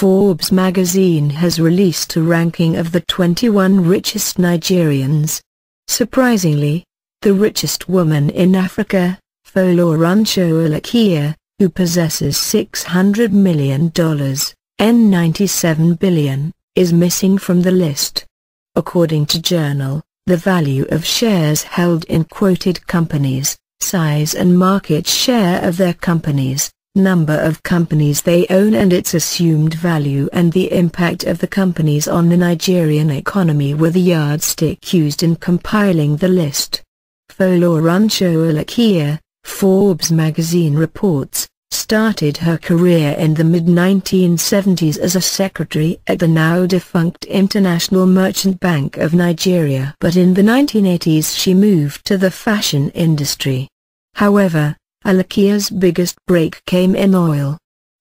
Forbes magazine has released a ranking of the 21 richest Nigerians. Surprisingly, the richest woman in Africa, Folorunsho Alakija, who possesses $600 million, N97 billion, is missing from the list. According to Journal, the value of shares held in quoted companies, size and market share of their companies, number of companies they own and its assumed value and the impact of the companies on the Nigerian economy were the yardstick used in compiling the list. Folorunsho Alakija, Forbes magazine reports, started her career in the mid-1970s as a secretary at the now-defunct International Merchant Bank of Nigeria. But in the 1980s she moved to the fashion industry. However, Alakija's biggest break came in oil.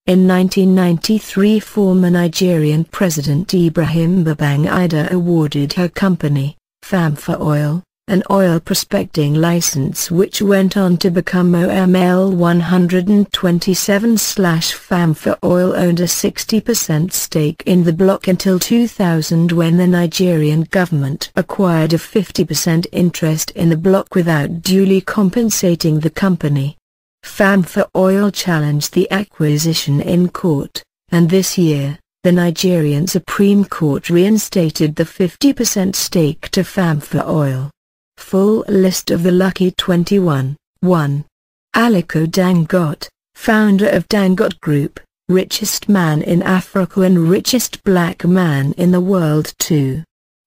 In 1993 former Nigerian President Ibrahim Babangida awarded her company, Famfa Oil, an oil prospecting license which went on to become OML 127-Famfa Oil owned a 60% stake in the block until 2000 when the Nigerian government acquired a 50% interest in the block without duly compensating the company. Famfa Oil challenged the acquisition in court, and this year, the Nigerian Supreme Court reinstated the 50% stake to Famfa Oil. Full list of the Lucky 21 1. Aliko Dangote, founder of Dangote Group, richest man in Africa and richest black man in the world too.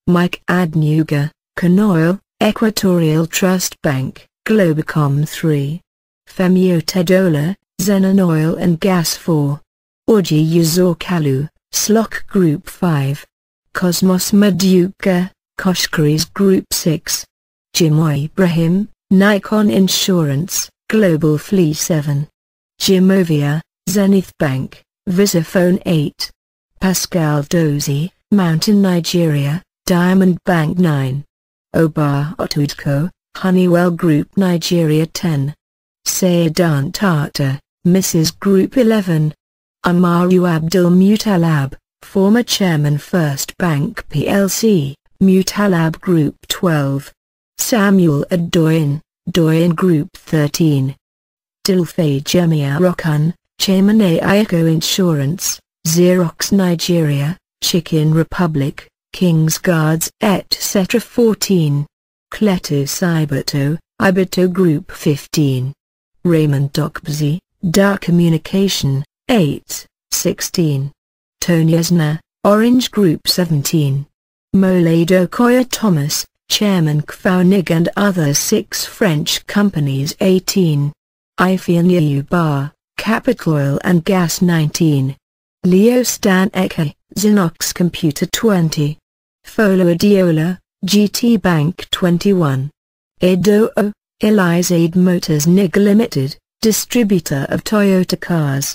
Mike Adenuga, Conoil, Equatorial Trust Bank, Globacom 3. Femi Otedola, Zenon Oil and Gas 4. Orji Uzor Slok Group 5. Cosmos Maduka, Coscharis Group 6. Jimoh Ibrahim, Nicon Insurance, Global Flea 7. Jim Ovia, Zenith Bank, Visafone 8. Pascal Dozie, Mountain Nigeria, Diamond Bank 9. Oba Otudeko, Honeywell Group Nigeria 10. Sayyu Dantata, Mrs. Group 11. Umaru Abdul Mutallab, former chairman First Bank plc, Mutallab Group 12. Samuel Adedoyin, Doyin Group 13. Dilfay Jemia Rokun, Chairman Ayako Insurance, Xerox Nigeria, Chicken Republic, Kings Guards etc. 14. Cletus Ibeto, Ibeto Group 15. Raymond Dokpesi, Da Communication, 8, 16. Tony Esner, Orange Group 17. Moledo Koya Thomas, Chairman Kfaunig and other six French companies 18. Ifeanyi Ubah, Capital Oil and Gas 19. Leo Stan Ekeh, Zinox Computer 20. Fola Adeola, GT Bank 21. Edo O, Elizade Motors Nig Limited, distributor of Toyota cars.